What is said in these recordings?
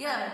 Yeah.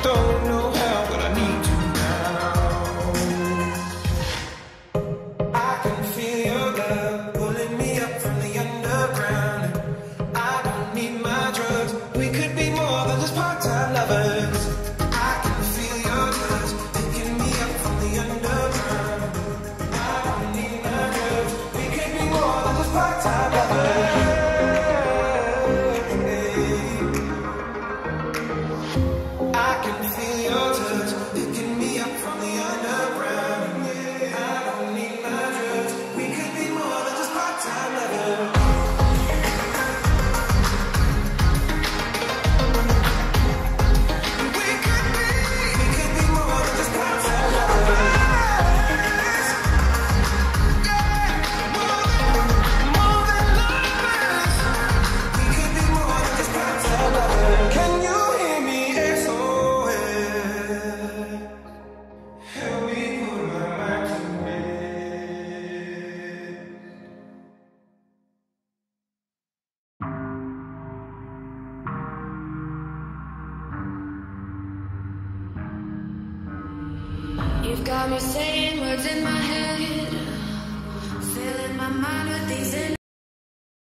don't know